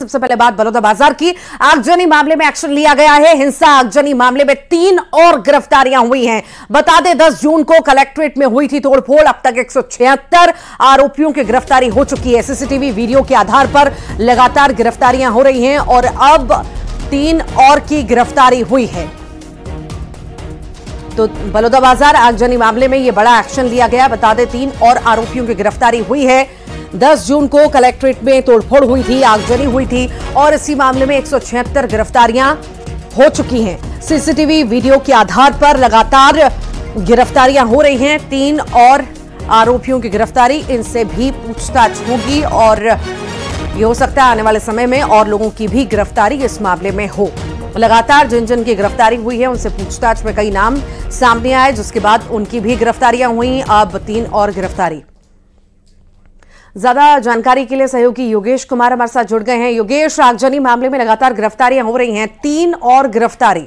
सबसे पहले बात बलौदा बाज़ार की। आगजनी मामले में एक्शन लिया गया है। हिंसा आगजनी मामले में तीन और गिरफ्तारियाँ हुई हैं। बता दें 10 जून को कलेक्ट्रेट में हुई थी तोड़फोड़, अब तक एक आरोपियों की गिरफ्तारी हो चुकी है। सीसीटीवी वीडियो के आधार पर लगातार गिरफ्तारियाँ हो रही हैं और अब तीन और की गिरफ्तारी हुई है। तो बलौदाबाजार आगजनी मामले में यह बड़ा एक्शन लिया गया। बता दें, तीन और आरोपियों की गिरफ्तारी हुई है। 10 जून को कलेक्ट्रेट में तोड़फोड़ हुई थी आगजनी हुई थी और इसी मामले में एक सौ छिहत्तर गिरफ्तारियाँ हो चुकी हैं। सीसीटीवी वीडियो के आधार पर लगातार गिरफ्तारियाँ हो रही हैं। तीन और आरोपियों की गिरफ्तारी, इनसे भी पूछताछ होगी और ये हो सकता है आने वाले समय में और लोगों की भी गिरफ्तारी इस मामले में हो। लगातार जिन जिन की गिरफ्तारी हुई है, उनसे पूछताछ में कई नाम सामने आए, जिसके बाद उनकी भी गिरफ्तारियाँ हुई। अब तीन और गिरफ्तारी। ज़्यादा जानकारी के लिए सहयोगी योगेश कुमार हमारे साथ जुड़ गए हैं। योगेश आगजनी मामले में लगातार गिरफ्तारियाँ हो रही हैं। तीन और गिरफ्तारी।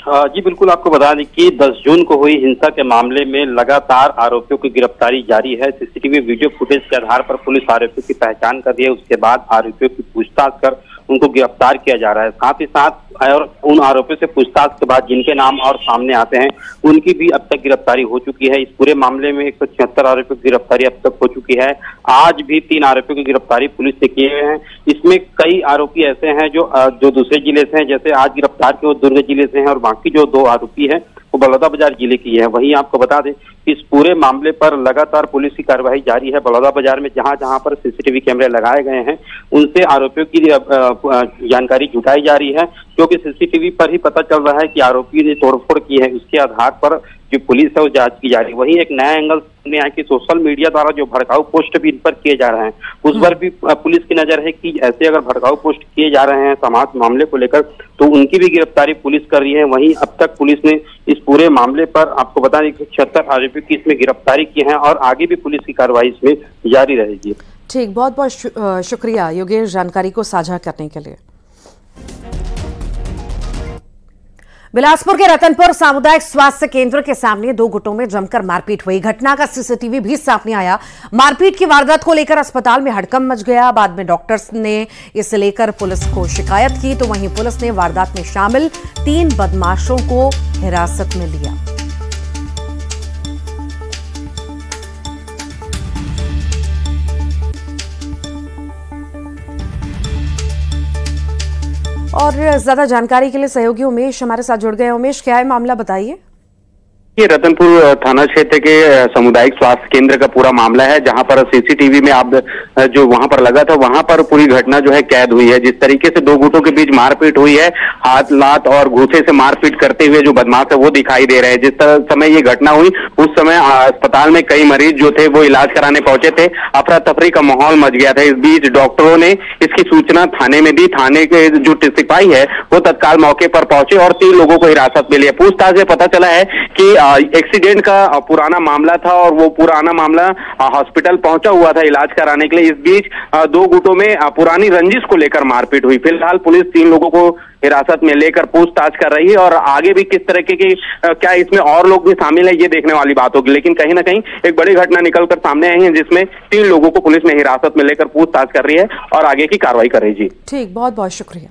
जी, बिल्कुल आपको बता दें कि 10 जून को हुई हिंसा के मामले में लगातार आरोपियों की गिरफ्तारी जारी है। सीसीटीवी वीडियो फुटेज के आधार पर पुलिस आरोपियों की पहचान कर रही है। उसके बाद आरोपियों की पूछताछ कर उनको गिरफ़्तार किया जा रहा है। साथ ही साथ और उन आरोपियों से पूछताछ के बाद जिनके नाम और सामने आते हैं, उनकी भी अब तक गिरफ्तारी हो चुकी है। इस पूरे मामले में एक सौ आरोपियों की गिरफ्तारी अब तक हो चुकी है। आज भी तीन आरोपियों की गिरफ्तारी पुलिस ने किए हैं। इसमें कई आरोपी ऐसे हैं जो जो दूसरे ज़िले से हैं, जैसे आज गिरफ़्तार के वो दुर्ग ज़िले से हैं और बाकी जो दो आरोपी हैं, वो बलौदा बाज़ार ज़िले की है। वहीं आपको बता दें कि इस पूरे मामले पर लगातार पुलिस की कार्रवाई जारी है। बलौदा बाज़ार में जहाँ जहाँ पर सीसीटीवी कैमरे लगाए गए हैं, उनसे आरोपियों की जानकारी जुटाई जा रही है क्योंकि सीसीटीवी पर ही पता चल रहा है कि आरोपी ने तोड़फोड़ की है। उसके आधार पर जो पुलिस है, वो जाँच की जा रही है। वहीं एक नया एंगल सामने आया कि सोशल मीडिया द्वारा जो भड़काऊ पोस्ट भी इन पर किए जा रहे हैं, उस पर भी पुलिस की नज़र है कि ऐसे अगर भड़काऊ पोस्ट किए जा रहे हैं समाज मामले को लेकर तो उनकी भी गिरफ्तारी पुलिस कर रही है। वहीं अब तक पुलिस ने इस पूरे मामले पर आपको बता दें कि छिहत्तर आरोपियों की इसमें गिरफ्तारी की है और आगे भी पुलिस की कार्रवाई इसमें जारी रहेगी। ठीक बहुत बहुत शुक्रिया योगेश जानकारी को साझा करने के लिए। बिलासपुर के रतनपुर सामुदायिक स्वास्थ्य केंद्र के सामने दो गुटों में जमकर मारपीट हुई। घटना का सीसीटीवी भी सामने आया। मारपीट की वारदात को लेकर अस्पताल में हड़कम मच गया। बाद में डॉक्टर्स ने इसे लेकर पुलिस को शिकायत की तो वहीं पुलिस ने वारदात में शामिल तीन बदमाशों को हिरासत में लिया। और ज़्यादा जानकारी के लिए सहयोगी उमेश हमारे साथ जुड़ गए उमेश, क्या है मामला, बताइए। ये रतनपुर थाना क्षेत्र के सामुदायिक स्वास्थ्य केंद्र का पूरा मामला है, जहाँ पर सीसीटीवी में आप जो वहाँ पर लगा था, वहाँ पर पूरी घटना जो है कैद हुई है। जिस तरीके से दो गुटों के बीच मारपीट हुई है हाथ लात और घूसे से मारपीट करते हुए जो बदमाश है, वो दिखाई दे रहे हैं। जिस समय ये घटना हुई उस समय अस्पताल में कई मरीज़ जो थे वो इलाज कराने पहुँचे थे। अफरा तफरी का माहौल मच गया था। इस बीच डॉक्टरों ने इसकी सूचना थाने में दी। थाने के जो सिपाही है, वो तत्काल मौके पर पहुँचे और तीन लोगों को हिरासत में लिया। पूछताछ में पता चला है कि एक्सीडेंट का पुराना मामला था और वो पुराना मामला हॉस्पिटल पहुँचा हुआ था इलाज कराने के लिए। इस बीच दो गुटों में पुरानी रंजिश को लेकर मारपीट हुई। फ़िलहाल पुलिस तीन लोगों को हिरासत में लेकर पूछताछ कर रही है और आगे भी किस तरीके की क्या इसमें और लोग भी शामिल है, ये देखने वाली बात होगी। लेकिन कहीं ना कहीं एक बड़ी घटना निकलकर सामने आई है, जिसमें तीन लोगों को पुलिस ने हिरासत में लेकर पूछताछ कर रही है और आगे की कार्रवाई कर रही जी। ठीक बहुत बहुत शुक्रिया।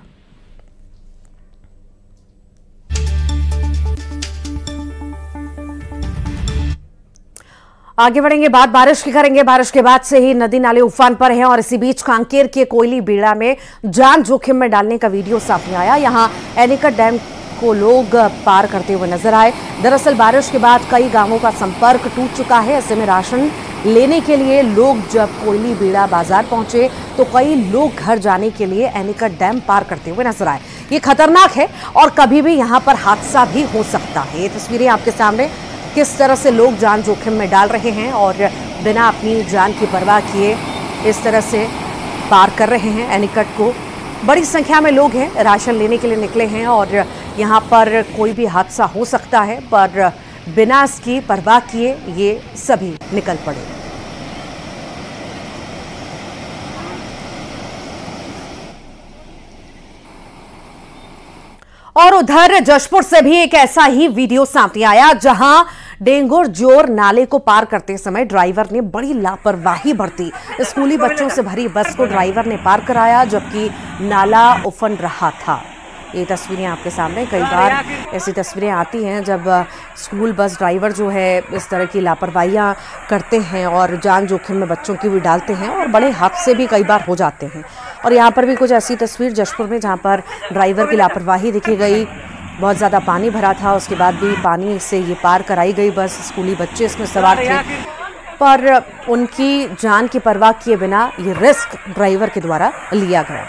आगे बढ़ेंगे बात, बारिश की करेंगे। बारिश के बाद से ही नदी नाले उफान पर हैं और इसी बीच कांकेर के कोयली बेड़ा में जान जोखिम में डालने का वीडियो सामने आया। यहाँ एनिकट डैम को लोग पार करते हुए नज़र आए। दरअसल बारिश के बाद कई गाँवों का संपर्क टूट चुका है। ऐसे में राशन लेने के लिए लोग जब कोयली बीड़ा बाज़ार पहुँचे तो कई लोग घर जाने के लिए एनिकट डैम पार करते हुए नज़र आए। ये खतरनाक है और कभी भी यहाँ पर हादसा भी हो सकता है। ये तस्वीरें आपके सामने किस तरह से लोग जान जोखिम में डाल रहे हैं और बिना अपनी जान की परवाह किए इस तरह से पार कर रहे हैं एनिकट को? बड़ी संख्या में लोग हैं, राशन लेने के लिए निकले हैं और यहाँ पर कोई भी हादसा हो सकता है, पर बिना इसकी परवाह किए ये सभी निकल पड़े। और उधर जशपुर से भी एक ऐसा ही वीडियो सामने आया, जहाँ डेंगुर ज़ोर नाले को पार करते समय ड्राइवर ने बड़ी लापरवाही बरती। स्कूली बच्चों से भरी बस को ड्राइवर ने पार कराया, जबकि नाला उफन रहा था। ये तस्वीरें आपके सामने कई बार ऐसी तस्वीरें आती हैं जब स्कूल बस ड्राइवर जो है इस तरह की लापरवाहियाँ करते हैं और जान जोखिम में बच्चों की भी डालते हैं और बड़े हादसे भी कई बार हो जाते हैं। और यहाँ पर भी कुछ ऐसी तस्वीर जशपुर में जहाँ पर ड्राइवर की लापरवाही दिखी गई। बहुत ज़्यादा पानी भरा था, उसके बाद भी पानी से ये पार कराई गई बस, स्कूली बच्चे इसमें सवार थे। पर उनकी जान की परवाह किए बिना ये रिस्क ड्राइवर के द्वारा लिया गया।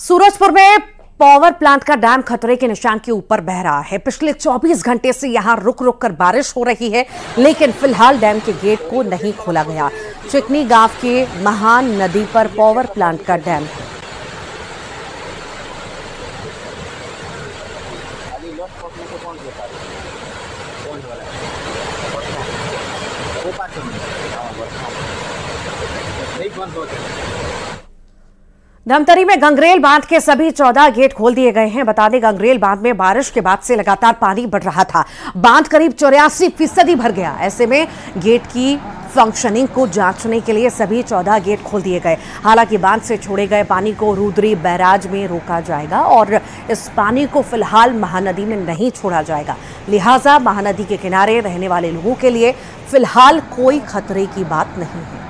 सूरजपुर में पावर प्लांट का डैम खतरे के निशान के ऊपर बह रहा है। पिछले 24 घंटे से यहाँ रुक रुक कर बारिश हो रही है, लेकिन फ़िलहाल डैम के गेट को नहीं खोला गया। चिकनी गाँव के महान नदी पर पावर प्लांट का डैम धमतरी में गंगरेल बाँध के सभी चौदह गेट खोल दिए गए हैं। बता दें, गंगरेल बाँध में बारिश के बाद से लगातार पानी बढ़ रहा था। बाँध करीब चौरासी फ़ीसदी भर गया। ऐसे में गेट की फंक्शनिंग को जांचने के लिए सभी चौदह गेट खोल दिए गए। हालाँकि बाँध से छोड़े गए पानी को रुद्री बैराज में रोका जाएगा और इस पानी को फ़िलहाल महानदी में नहीं छोड़ा जाएगा। लिहाजा महानदी के किनारे रहने वाले लोगों के लिए फ़िलहाल कोई खतरे की बात नहीं है।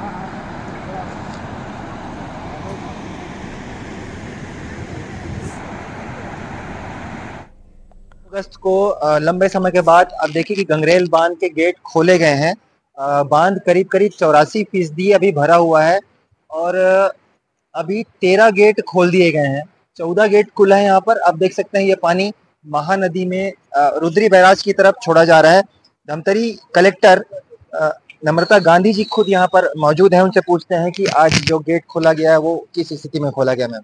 अगस्त को लंबे समय के बाद अब देखिए कि गंगरेल बाँध के गेट खोले गए हैं। बाँध करीब करीब चौरासी फ़ीसदी अभी भरा हुआ है और अभी तेरह गेट खोल दिए गए हैं। चौदह गेट खुला है यहाँ पर। अब देख सकते हैं ये पानी महानदी में रुद्री बैराज की तरफ़ छोड़ा जा रहा है। धमतरी कलेक्टर नम्रता गांधी जी खुद यहाँ पर मौजूद है। उनसे पूछते हैं कि आज जो गेट खोला गया है वो किस स्थिति में खोला गया मैम?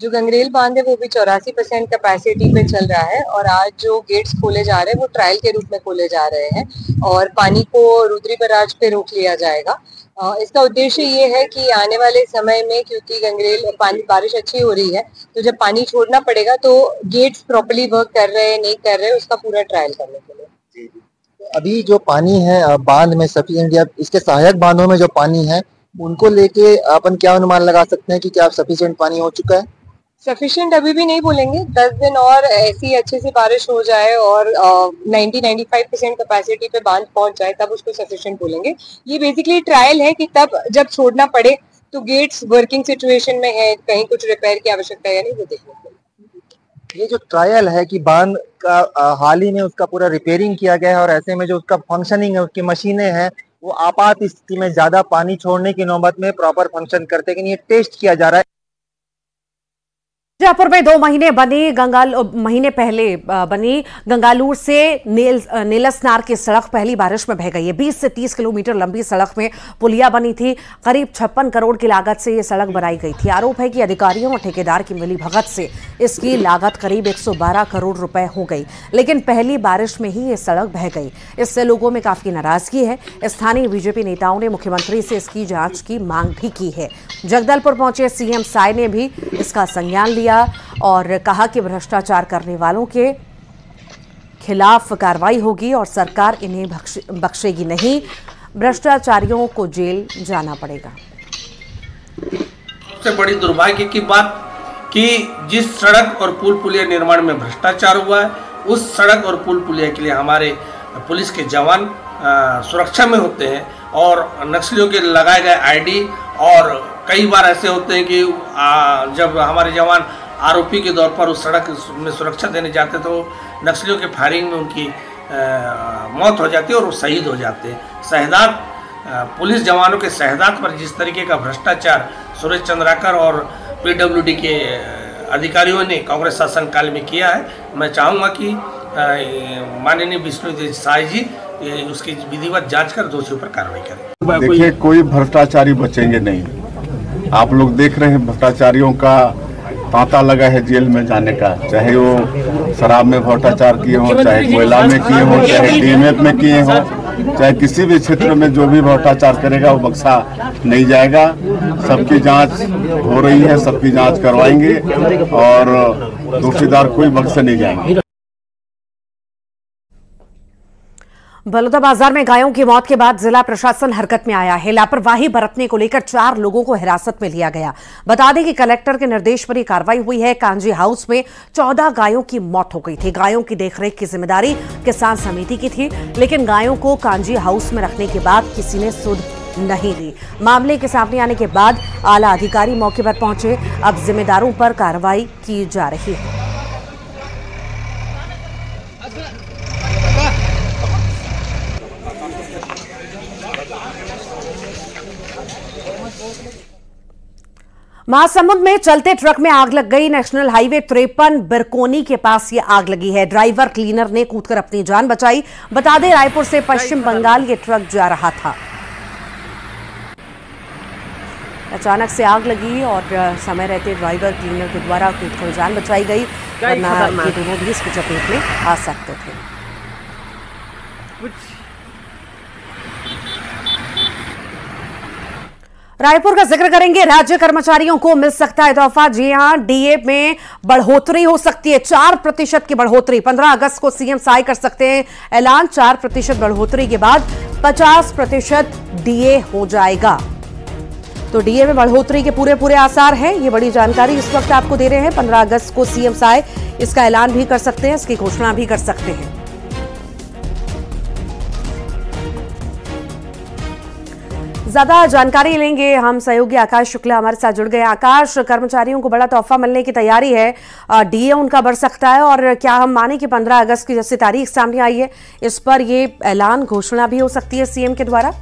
जो गंगरेल बाँध है, वो भी चौरासी परसेंट कैपेसिटी पे चल रहा है और आज जो गेट्स खोले जा रहे हैं, वो ट्रायल के रूप में खोले जा रहे हैं और पानी को रुद्री बराज पे रोक लिया जाएगा। इसका उद्देश्य ये है कि आने वाले समय में, क्योंकि गंगरेल, पानी, बारिश अच्छी हो रही है तो जब पानी छोड़ना पड़ेगा तो गेट्स प्रॉपरली वर्क कर रहे हैं, नहीं कर रहे हैं, उसका पूरा ट्रायल करने के लिए। अभी जो पानी है बाँध में सफिशियंट इसके सहायक बांधों में जो पानी है, उनको लेके अपन क्या अनुमान लगा सकते हैं कि क्या सफिशियंट पानी हो चुका है? सफिशिएंट अभी भी नहीं बोलेंगे। दस दिन और ऐसी अच्छे से बारिश हो जाए और ninety ninety five percent capacity पे बाँध पहुँच जाए, तब उसको सफिशिएंट बोलेंगे। ये बेसिकली ट्रायल है कि तब जब छोड़ना पड़े तो गेट्स वर्किंग सिचुएशन में है, कहीं कुछ रिपेयर की आवश्यकता है या नहीं, वो देखने ये जो ट्रायल है कि बाँध का हाल ही में उसका पूरा रिपेयरिंग किया गया है और ऐसे में जो उसका फंक्शनिंग है, उसकी मशीनें हैं, वो आपात स्थिति में ज़्यादा पानी छोड़ने की नौबत में प्रॉपर फ़ंक्शन करते हैं ये टेस्ट किया जा रहा है। जयपुर में दो महीने बनी गंगाल, महीने पहले बनी गंगालूर से नील नीलसनार की सड़क। पहली बारिश में बह गई है। 20 से 30 किलोमीटर लंबी सड़क में पुलिया बनी थी। करीब छप्पन करोड़ की लागत से ये सड़क बनाई गई थी। आरोप है कि अधिकारियों और ठेकेदार की मिली भगत से इसकी लागत करीब 112 करोड़ रुपए हो गई। लेकिन पहली बारिश में ही ये सड़क बह गई। इससे लोगों में काफ़ी नाराज़गी है। स्थानीय बीजेपी नेताओं ने मुख्यमंत्री से इसकी जाँच की मांग भी की है। जगदलपुर पहुँचे सीएम साय ने भी इसका संज्ञान लिया। किया और कहा कि भ्रष्टाचार करने वालों के खिलाफ कार्रवाई होगी और सरकार इन्हें बख्शेगी नहीं। भ्रष्टाचारियों को जेल जाना पड़ेगा। सबसे बड़ी दुर्भाग्य की बात कि जिस सड़क और पुल पुलिया निर्माण में भ्रष्टाचार हुआ है उस सड़क और पुल पुलिया के लिए हमारे पुलिस के जवान सुरक्षा में होते हैं और नक्सलियों के लगाए गए आईडी और कई बार ऐसे होते हैं कि आ, जब हमारे जवान आरोपी के तौर पर उस सड़क में सुरक्षा देने जाते तो नक्सलियों के फायरिंग में उनकी मौत हो जाती और वो शहीद हो जाते। शहदाद पुलिस जवानों के शहदाद पर जिस तरीके का भ्रष्टाचार सुरेश चंद्राकर और पीडब्ल्यूडी के अधिकारियों ने कांग्रेस शासन काल में किया है, मैं चाहूँगा कि माननीय विष्णु साय जी उसकी विधिवत जाँच कर दोषियों पर कार्रवाई करें। देखिए, कोई भ्रष्टाचारी बचेंगे नहीं। आप लोग देख रहे हैं भ्रष्टाचारियों का तांता लगा है जेल में जाने का। चाहे वो शराब में भ्रष्टाचार किए हों चाहे कोयला में किए हों चाहे डीएमएफ में किए हों चाहे किसी भी क्षेत्र में जो भी भ्रष्टाचार करेगा वो बक्सा नहीं जाएगा। सबकी जाँच हो रही है सबकी जाँच करवाएँगे और दोषीदार कोई बक्से नहीं जाएँगे। बलौदा बाज़ार में गायों की मौत के बाद जिला प्रशासन हरकत में आया है। लापरवाही बरतने को लेकर चार लोगों को हिरासत में लिया गया। बता दें कि कलेक्टर के निर्देश पर यह कार्रवाई हुई है। कांजी हाउस में चौदह गायों की मौत हो गई थी। गायों की देखरेख की ज़िम्मेदारी किसान समिति की थी, लेकिन गायों को कांजी हाउस में रखने के बाद किसी ने सुध नहीं ली मामले के सामने आने के बाद आला अधिकारी मौके पर पहुँचे। अब जिम्मेदारों पर कार्रवाई की जा रही है। महासमुंद में चलते ट्रक में आग लग गई। नेशनल हाईवे त्रेपन बिरकोनी के पास ये आग लगी है। ड्राइवर क्लीनर ने कूदकर अपनी जान बचाई। बता दें रायपुर से पश्चिम बंगाल ये ट्रक जा रहा था। अचानक से आग लगी और समय रहते ड्राइवर क्लीनर के द्वारा कूदकर जान बचाई गई। वरना ये दोनों भी इसकी चपेट में आ सकते थे। रायपुर का ज़िक्र करेंगे। राज्य कर्मचारियों को मिल सकता है तोहफा जी हाँ डीए में बढ़ोतरी हो सकती है। चार प्रतिशत की बढ़ोतरी। पंद्रह अगस्त को सीएम साई कर सकते हैं। ऐलान चार प्रतिशत बढ़ोतरी के बाद पचास प्रतिशत डीए हो जाएगा। तो डीए में बढ़ोतरी के पूरे पूरे आसार हैं। ये बड़ी जानकारी इस वक्त आपको दे रहे हैं। पंद्रह अगस्त को सीएम साय इसका ऐलान भी कर सकते हैं, इसकी घोषणा भी कर सकते हैं। ज़्यादा जानकारी लेंगे हम। सहयोगी आकाश शुक्ला हमारे साथ जुड़ गए। आकाश, कर्मचारियों को बड़ा तोहफा मिलने की तैयारी है। डीए उनका बढ़ सकता है और क्या हम माने कि 15 अगस्त की जैसे तारीख सामने आई है, इस पर ये ऐलान घोषणा भी हो सकती है सीएम के द्वारा?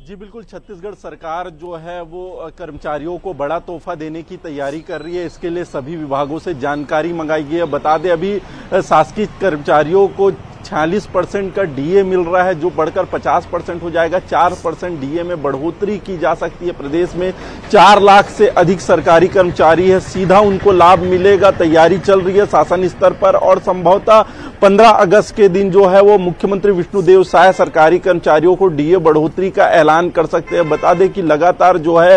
जी बिल्कुल, छत्तीसगढ़ सरकार जो है वो कर्मचारियों को बड़ा तोहफा देने की तैयारी कर रही है। इसके लिए सभी विभागों से जानकारी मंगाई गई है। बता दें, अभी शासकीय कर्मचारियों को छियालीस परसेंट का डीए मिल रहा है, जो बढ़कर 50 परसेंट हो जाएगा। चार परसेंट डीए में बढ़ोतरी की जा सकती है। प्रदेश में चार लाख से अधिक सरकारी कर्मचारी है। सीधा उनको लाभ मिलेगा। तैयारी चल रही है शासन स्तर पर और संभवतः 15 अगस्त के दिन जो है वो मुख्यमंत्री विष्णुदेव साय सरकारी कर्मचारियों को डीए बढ़ोतरी का ऐलान कर सकते हैं। बता दें कि लगातार जो है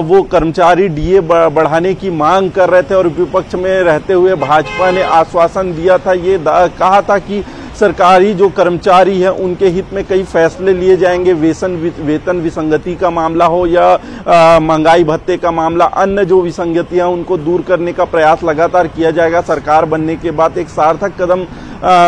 वो कर्मचारी डीए बढ़ाने की मांग कर रहे थे और विपक्ष में रहते हुए भाजपा ने आश्वासन दिया था। ये कहा था कि सरकारी जो कर्मचारी हैं, उनके हित में कई फैसले लिए जाएँगे। वेतन वेतन विसंगति का मामला हो या महँगाई भत्ते का मामला, अन्य जो विसंगतियाँ उनको दूर करने का प्रयास लगातार किया जाएगा। सरकार बनने के बाद एक सार्थक कदम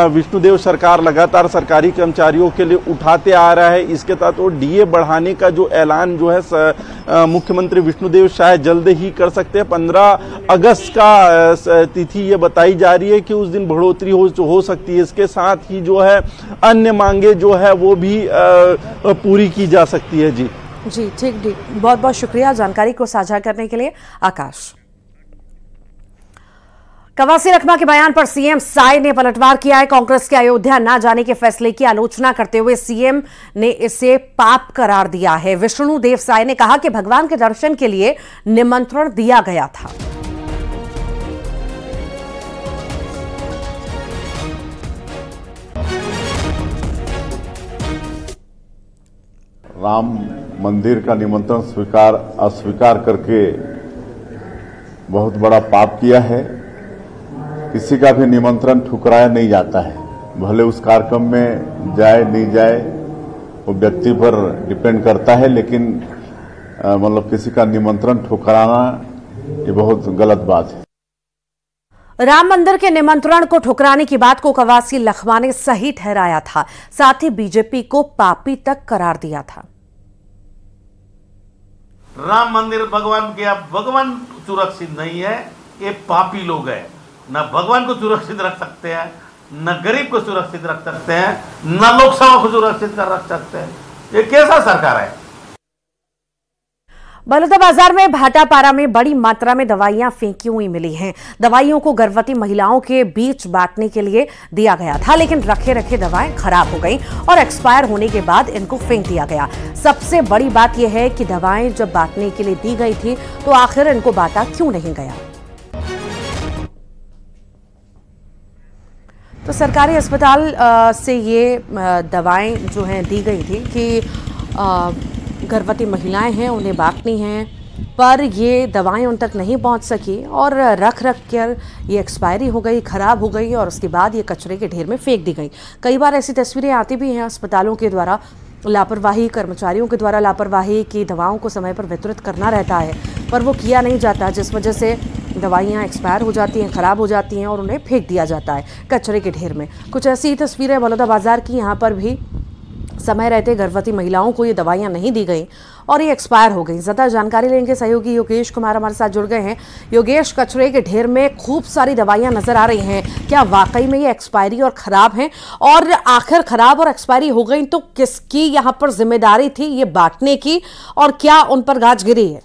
विष्णुदेव सरकार लगातार सरकारी कर्मचारियों के लिए उठाते आ रहा है। इसके तहत वो डीए बढ़ाने का जो ऐलान जो है मुख्यमंत्री विष्णुदेव शायद जल्द ही कर सकते हैं। पंद्रह अगस्त का तिथि ये बताई जा रही है कि उस दिन बढ़ोतरी हो, हो सकती है। इसके साथ ही जो है अन्य मांगे जो है वो भी पूरी की जा सकती है। जी। जी ठीक ठीक बहुत बहुत शुक्रिया जानकारी को साझा करने के लिए आकाश। कवासी रखमा के बयान पर सीएम साय ने पलटवार किया है। कांग्रेस के अयोध्या न जाने के फैसले की आलोचना करते हुए सीएम ने इसे पाप करार दिया है। विष्णु देव साय ने कहा कि भगवान के दर्शन के लिए निमंत्रण दिया गया था। राम मंदिर का निमंत्रण स्वीकार, अस्वीकार करके बहुत बड़ा पाप किया है। किसी का भी निमंत्रण ठुकराया नहीं जाता है। भले उस कार्यक्रम में जाए नहीं जाए वो व्यक्ति पर डिपेंड करता है लेकिन मतलब किसी का निमंत्रण ठुकराना ये बहुत गलत बात है। राम मंदिर के निमंत्रण को ठुकराने की बात को कवासी लखमा ने सही ठहराया था। साथ ही बीजेपी को पापी तक करार दिया था। राम मंदिर भगवान के अब भगवान सुरक्षित नहीं है ये पापी लोग है। न भगवान को सुरक्षित रख सकते हैं, न गरीब को सुरक्षित रख सकते हैं, न लोकसभा को सुरक्षित कर रख सकते हैं। ये कैसा सरकार है? बलौदा बाज़ार में भाटापारा में बड़ी मात्रा में दवाइयाँ फेंकी हुई मिली हैं। दवाइयों को गर्भवती महिलाओं के बीच बांटने के लिए दिया गया था, लेकिन रखे रखे दवाएँ खराब हो गईं और एक्सपायर होने के बाद इनको फेंक दिया गया। सबसे बड़ी बात यह है कि दवाएँ जब बांटने के लिए दी गई थी तो आखिर इनको बांटा क्यों नहीं गया? तो सरकारी अस्पताल से ये दवाएँ जो हैं दी गई थी कि गर्भवती महिलाएँ हैं, उन्हें बांटनी हैं, पर ये दवाएँ उन तक नहीं पहुँच सकी और रख रख कर ये एक्सपायरी हो गई, ख़राब हो गई और उसके बाद ये कचरे के ढेर में फेंक दी गई। कई बार ऐसी तस्वीरें आती भी हैं अस्पतालों के द्वारा, लापरवाही, कर्मचारियों के द्वारा लापरवाही की दवाओं को समय पर वितरित करना रहता है, पर वो किया नहीं जाता, जिस वजह से दवाइयाँ एक्सपायर हो जाती हैं, ख़राब हो जाती हैं और उन्हें फेंक दिया जाता है कचरे के ढेर में। कुछ ऐसी ही तस्वीरें बलौदा बाज़ार की यहाँ पर भी समय रहते गर्भवती महिलाओं को ये दवाइयाँ नहीं दी गई और ये एक्सपायर हो गई। ज़्यादा जानकारी लेंगे सहयोगी योगेश कुमार हमारे साथ जुड़ गए हैं। योगेश, कचरे के ढेर में खूब सारी दवाइयाँ नज़र आ रही हैं। क्या वाकई में ये एक्सपायरी और ख़राब हैं? और आखिर ख़राब और एक्सपायरी हो गई तो किसकी यहाँ पर ज़िम्मेदारी थी ये बांटने की? और क्या उन पर गाज गिरी है?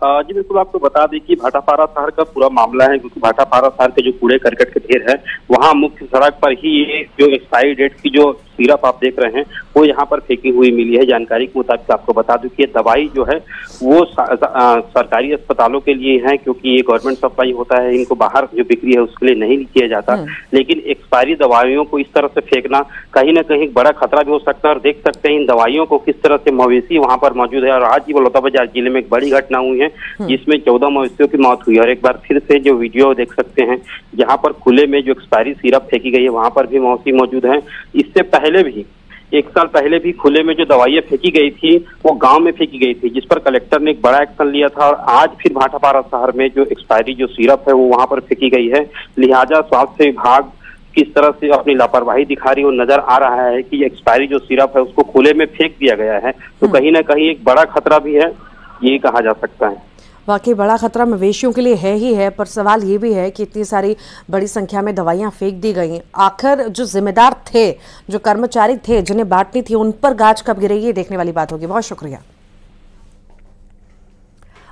जी, बिल्कुल आपको बता दें कि भाटापारा शहर का पूरा मामला है, क्योंकि भाटापारा शहर के जो कूड़े करकट के ढेर है, वहाँ मुख्य सड़क पर ही ये जो एक्सपायरी डेट की जो सिरप आप देख रहे हैं वो यहाँ पर फेंकी हुई मिली है। जानकारी के मुताबिक आपको बता दूँ कि ये दवाई जो है वो सरकारी अस्पतालों के लिए है क्योंकि ये गवर्नमेंट सप्लाई होता है इनको बाहर जो बिक्री है उसके लिए नहीं किया जाता। हम्म। लेकिन एक्सपायरी दवाइयों को इस तरह से फेंकना कहीं ना कहीं बड़ा खतरा भी हो सकता है और देख सकते हैं इन दवाइयों को किस तरह से मवेशी वहाँ पर मौजूद है। और आज ही बलौदाबाजार ज़िले में एक बड़ी घटना हुई है हम्म। जिसमें चौदह मवेशियों की मौत हुई और एक बार फिर से जो वीडियो देख सकते हैं जहाँ पर खुले में जो एक्सपायरी सिरप फेंकी गई है वहाँ पर भी मवेशी मौजूद है। इससे पहले पहले भी एक साल पहले भी खुले में जो दवाइयाँ फेंकी गई थी वो गाँव में फेंकी गई थी जिस पर कलेक्टर ने एक बड़ा एक्शन लिया था और आज फिर भाटापारा शहर में जो एक्सपायरी जो सिरप है वो वहाँ पर फेंकी गई है। लिहाजा स्वास्थ्य विभाग किस तरह से अपनी लापरवाही दिखा रही है नज़र आ रहा है कि एक्सपायरी जो सिरप है उसको खुले में फेंक दिया गया है। तो हम्म। कहीं ना कहीं एक बड़ा खतरा भी है ये कहा जा सकता है। वाकई बड़ा खतरा मवेशियों के लिए है ही है, पर सवाल ये भी है कि इतनी सारी बड़ी संख्या में दवाइयाँ फेंक दी गई। आखिर जो जिम्मेदार थे, जो कर्मचारी थे, जिन्हें बांटनी थी, उन पर गाज कब गिरेगी, ये देखने वाली बात होगी। बहुत शुक्रिया।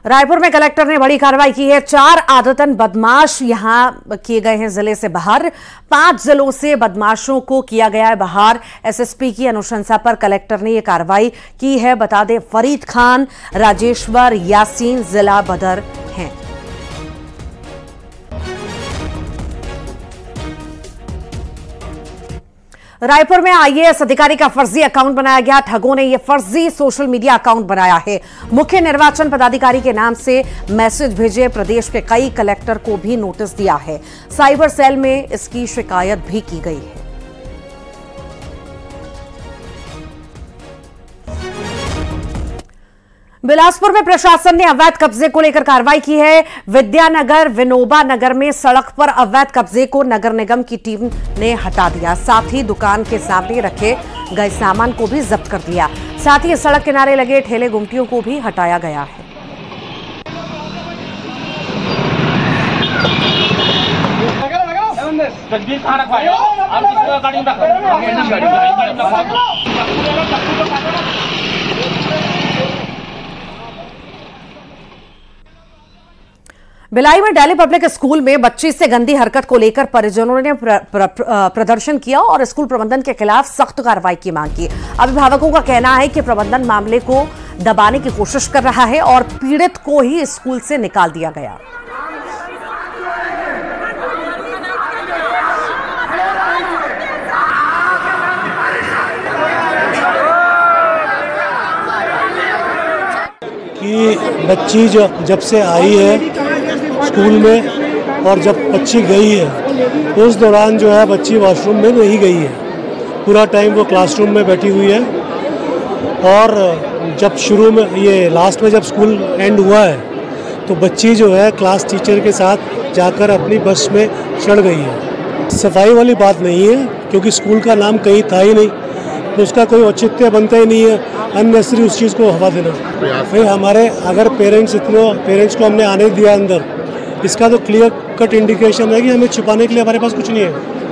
रायपुर में कलेक्टर ने बड़ी कार्रवाई की है। चार आदतन बदमाश यहाँ किए गए हैं ज़िले से बाहर। पाँच जिलों से बदमाशों को किया गया है बाहर। एसएसपी की अनुशंसा पर कलेक्टर ने यह कार्रवाई की है। बता दें, फरीद खान, राजेश्वर, यासीन, जिला बदर हैं। रायपुर में आईएएस अधिकारी का फर्जी अकाउंट बनाया गया। ठगों ने यह फर्जी सोशल मीडिया अकाउंट बनाया है। मुख्य निर्वाचन पदाधिकारी के नाम से मैसेज भेजे प्रदेश के कई कलेक्टर को भी नोटिस दिया है। साइबर सेल में इसकी शिकायत भी की गई है। बिलासपुर में प्रशासन ने अवैध कब्जे को लेकर कार्रवाई की है। विद्यानगर, विनोबा नगर में सड़क पर अवैध कब्जे को नगर निगम की टीम ने हटा दिया। साथ ही दुकान के सामने रखे गए सामान को भी जब्त कर दिया। साथ ही सड़क किनारे लगे ठेले गुमटियों को भी हटाया गया है। भिलाई में डेली पब्लिक स्कूल में बच्ची से गंदी हरकत को लेकर परिजनों ने प्र, प्र, प्र, प्रदर्शन किया और स्कूल प्रबंधन के खिलाफ सख्त कार्रवाई की मांग की। अभिभावकों का कहना है कि प्रबंधन मामले को दबाने की कोशिश कर रहा है और पीड़ित को ही स्कूल से निकाल दिया गया। कि बच्ची जो जब से आई है स्कूल में और जब बच्ची गई है उस दौरान जो है बच्ची वॉशरूम में नहीं गई है। पूरा टाइम वो क्लासरूम में बैठी हुई है। और जब शुरू में, ये लास्ट में जब स्कूल एंड हुआ है तो बच्ची जो है क्लास टीचर के साथ जाकर अपनी बस में चढ़ गई है। सफ़ाई वाली बात नहीं है, क्योंकि स्कूल का नाम कहीं था ही नहीं। तो उसका कोई औचित्य बनता ही नहीं है अननेसरी उस चीज़ को हवा देना। भाई, हमारे अगर पेरेंट्स इतने पेरेंट्स को हमने आने दिया अंदर इसका तो क्लियर कट इंडिकेशन है कि हमें छुपाने के लिए हमारे पास कुछ नहीं है।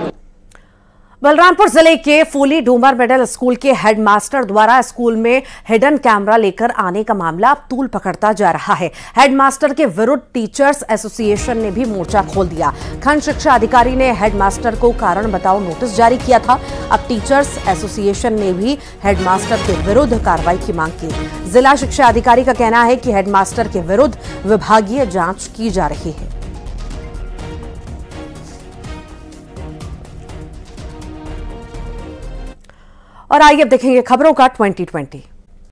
बलरामपुर ज़िले के फूली डूमर मिडिल स्कूल के हेडमास्टर द्वारा स्कूल में हिडन कैमरा लेकर आने का मामला अब तूल पकड़ता जा रहा है। हेडमास्टर के विरुद्ध टीचर्स एसोसिएशन ने भी मोर्चा खोल दिया। खंड शिक्षा अधिकारी ने हेडमास्टर को कारण बताओ नोटिस जारी किया था। अब टीचर्स एसोसिएशन ने भी हेडमास्टर के विरुद्ध कार्रवाई की मांग की। जिला शिक्षा अधिकारी का कहना है कि हेडमास्टर के विरुद्ध विभागीय जाँच की जा रही है। और आइए अब देखेंगे खबरों का 2020